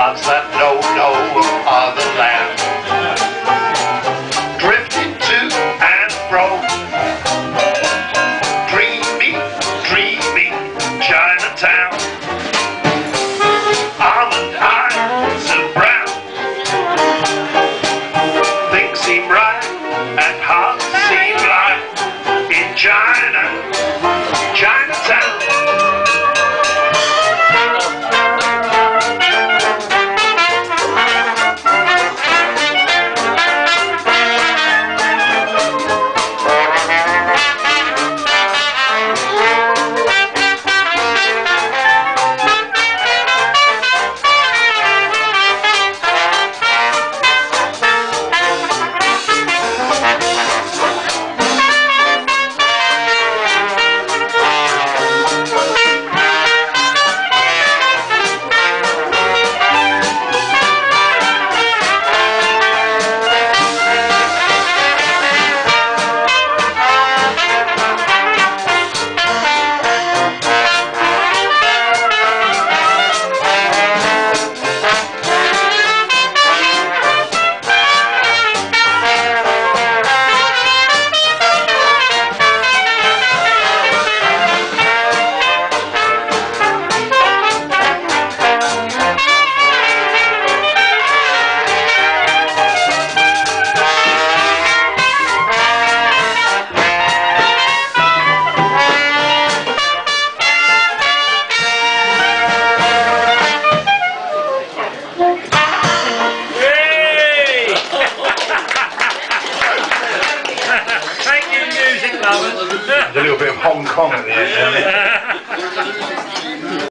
Hearts that know no other land. Drifting to and fro. Dreamy, dreamy Chinatown. Almond eyes and brown. Things seem right and hearts seem light in China, 放个屁